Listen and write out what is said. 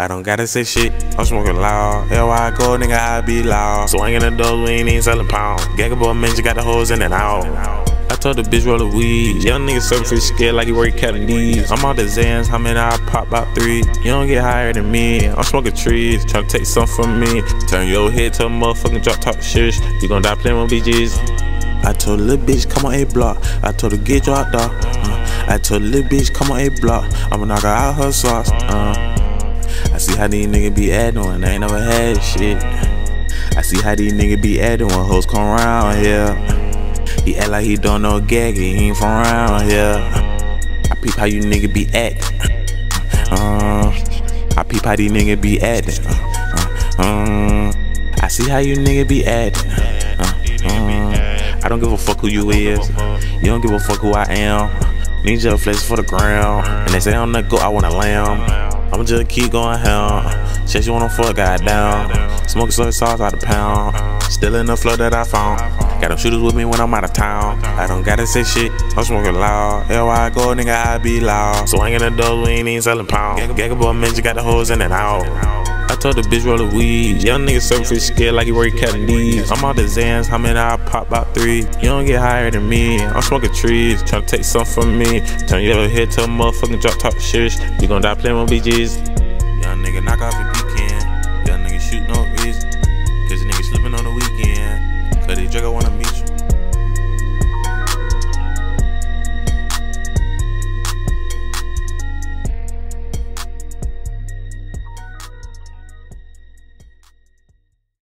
I don't gotta say shit, I'm smoking loud. Hell, I go, nigga, I be loud. Swinging the doors, we ain't even selling pounds. Gagga boy, man, you got the hoes in and out. I told the bitch roll the weed. Young nigga serving fish scared like he work Captain D's. I'm out the Zans, how many I pop about three? You don't get higher than me. I'm smoking trees, trying to take something from me. Turn your head to a motherfucking drop top shit. You gon' die playing with BGs. I told the little bitch, come on A block. I told her get dropped off. Uh, I told the little bitch, come on A block. I'ma knock her out her sauce. Uh. See how these niggas be acting when they ain't never had shit. I see how these niggas be acting when hoes come around here. He act like he don't know gag, he ain't from around here. I peep how you niggas be acting. Uh, I peep how these niggas be acting. Uh, uh, I see how you niggas be acting. Uh, uh, I don't give a fuck who you is. You don't give a fuck who I am. Need your flex for the ground. And they say I'm not go, I want a lamb. I'ma just keep going hell. Says you wanna fuck, goddamn. Smoking soy sauce out of pound. Still in the flow that I found. Got them shooters with me when I'm out of town. I don't gotta say shit, I'm smoking loud. Hell, I go, nigga, I be loud. Swinging the door, we ain't even selling pounds. Gagga boy, man, you got the hoes in and out. I told the bitch roll the weed. Young nigga serving fish scared like he work Captain D's. I'm out the Zans, how many I pop about three? You don't get higher than me. I'm smoking trees, trying to take something from me. Turn your head to a motherfucking drop top shit. You gon' die playing with BGs.